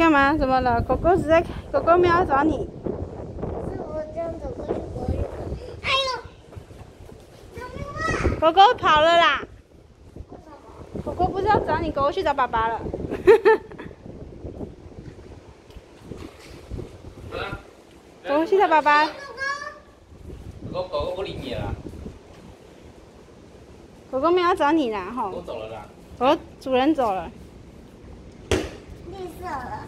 干嘛？怎么了？狗狗是在狗狗没喵找你。是我这样走去，哎呦！狗狗跑了啦。狗狗不是要找你，狗狗去找爸爸了。狗狗去找爸爸。狗狗，狗狗不理你了。狗狗没有找你啦，吼！狗走了啦。狗主人走了。绿色了。